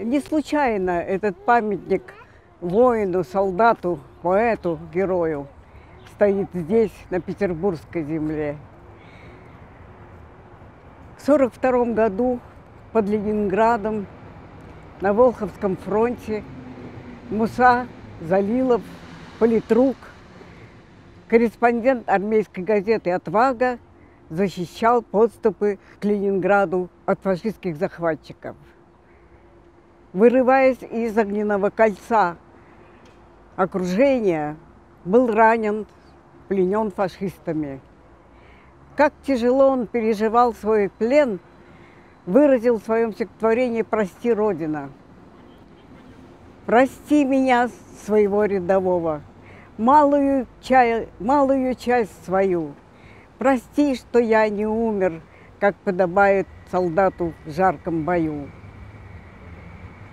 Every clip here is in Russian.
Не случайно этот памятник воину, солдату, поэту, герою стоит здесь, на петербургской земле. В 1942 году под Ленинградом на Волховском фронте Муса Залилов, политрук, корреспондент армейской газеты «Отвага» защищал подступы к Ленинграду от фашистских захватчиков. Вырываясь из огненного кольца окружения, был ранен, пленен фашистами. Как тяжело он переживал свой плен, выразил в своем стихотворении «Прости, Родина». «Прости меня, своего рядового, малую, чай, малую часть свою, Прости, что я не умер, как подобает солдату в жарком бою.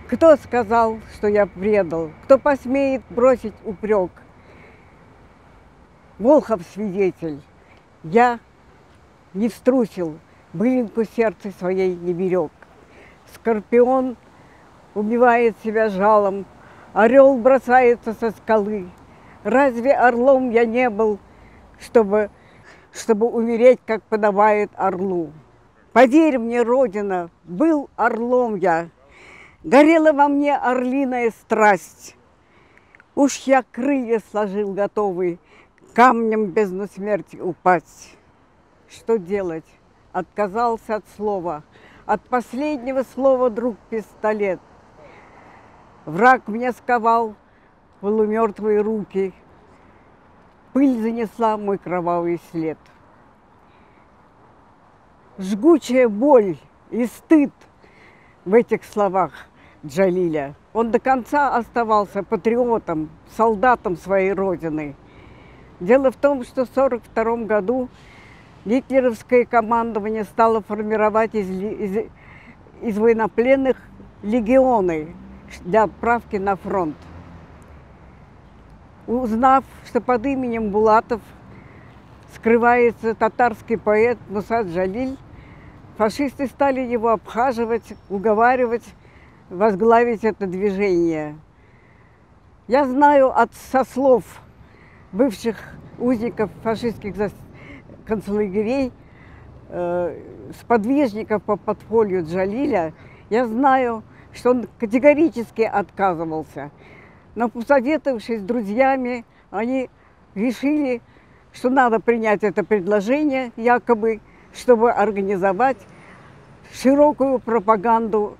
Кто сказал, что я предал? Кто посмеет бросить упрек? Волхов свидетель, я не струсил, былинку сердца своей не берег. Скорпион убивает себя жалом, орел бросается со скалы. Разве орлом я не был, чтобы чтобы умереть, как подобает орлу. Поверь мне, Родина, был орлом я, горела во мне орлиная страсть. Уж я крылья сложил готовый, камнем бездну смерти упасть. Что делать? Отказался от слова, от последнего слова друг пистолет. Враг мне сковал полумертвые руки, Пыль занесла мой кровавый след. Жгучая боль и стыд в этих словах Джалиля. Он до конца оставался патриотом, солдатом своей родины. Дело в том, что в 1942 году гитлеровское командование стало формировать из, из, из военнопленных легионы для отправки на фронт. Узнав, что под именем Булатов скрывается татарский поэт Мусад Джалиль, фашисты стали его обхаживать, уговаривать, возглавить это движение. Я знаю от со слов бывших узников фашистских концлагерей, э, сподвижников по подполью Джалиля, я знаю, что он категорически отказывался – но посоветовавшись с друзьями, они решили, что надо принять это предложение, якобы, чтобы организовать широкую пропаганду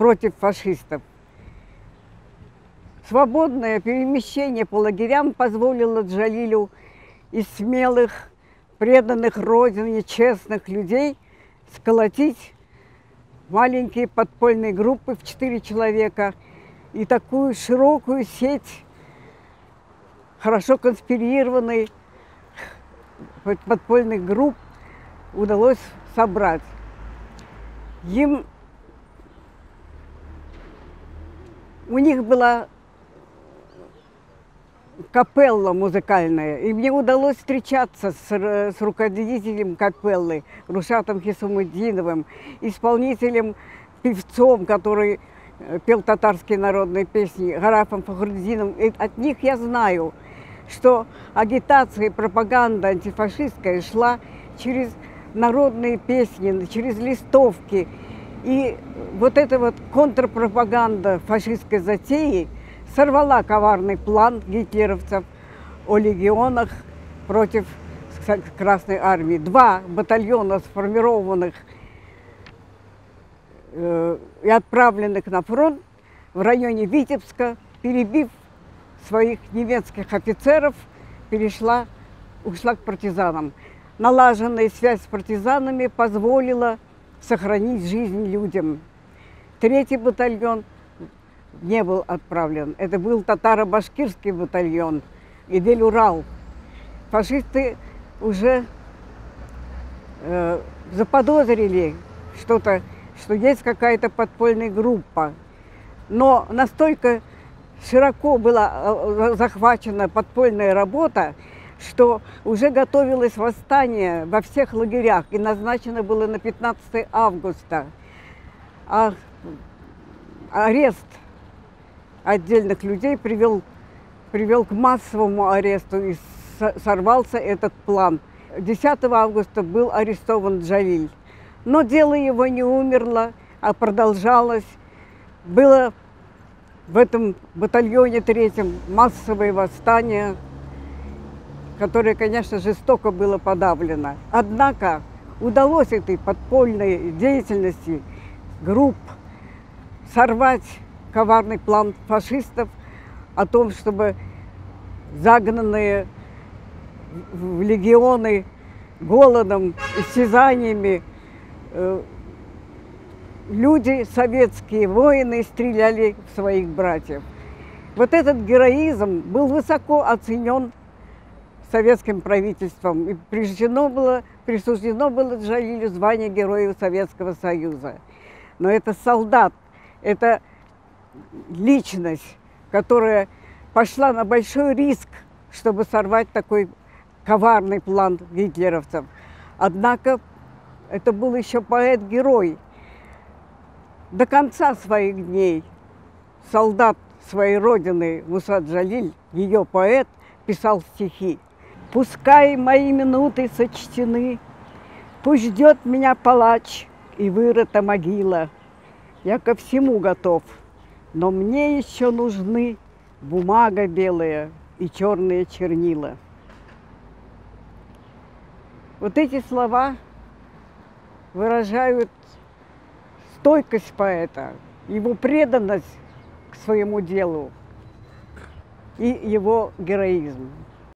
против фашистов. Свободное перемещение по лагерям позволило Джалилю из смелых, преданных родине, честных людей сколотить маленькие подпольные группы в четыре человека – и такую широкую сеть хорошо конспирированной подпольных групп удалось собрать. Им у них была капелла музыкальная, и мне удалось встречаться с, с руководителем капеллы Рушатом Хисумудиновым, исполнителем, певцом, который Э, пел татарские народные песни Гарафом Фахрудином. И от них я знаю, что агитация и пропаганда антифашистская шла через народные песни, через листовки. И вот эта вот контрпропаганда фашистской затеи сорвала коварный план гитлеровцев о легионах против Красной Армии. Два батальона сформированных Э, и отправленных на фронт в районе Витебска, перебив своих немецких офицеров, перешла, ушла к партизанам. Налаженная связь с партизанами позволила сохранить жизнь людям. Третий батальон не был отправлен. Это был татаро-башкирский батальон Идель-Урал. Фашисты уже э, заподозрили что-то что есть какая-то подпольная группа. Но настолько широко была э, захвачена подпольная работа, что уже готовилось восстание во всех лагерях и назначено было на 15 августа. А арест отдельных людей привел, привел к массовому аресту и сорвался этот план. 10 августа был арестован Джалиль. Но дело его не умерло, а продолжалось. Было в этом батальоне третьем массовое восстание, которое, конечно, жестоко было подавлено. Однако удалось этой подпольной деятельности групп сорвать коварный план фашистов о том, чтобы загнанные в легионы голодом, истязаниями э, люди, советские воины, стреляли в своих братьев. Вот этот героизм был высоко оценен советским правительством и присуждено было, присуждено было Джалилю звание Героя Советского Союза. Но это солдат, это личность, которая пошла на большой риск, чтобы сорвать такой коварный план гитлеровцев. Однако это был еще поэт-герой. До конца своих дней солдат своей родины Муса Джалиль, ее поэт, писал стихи. «Пускай мои минуты сочтены, пусть ждет меня палач и вырыта могила. Я ко всему готов, но мне еще нужны бумага белая и черные чернила». Вот эти слова выражают стойкость поэта, его преданность к своему делу и его героизм.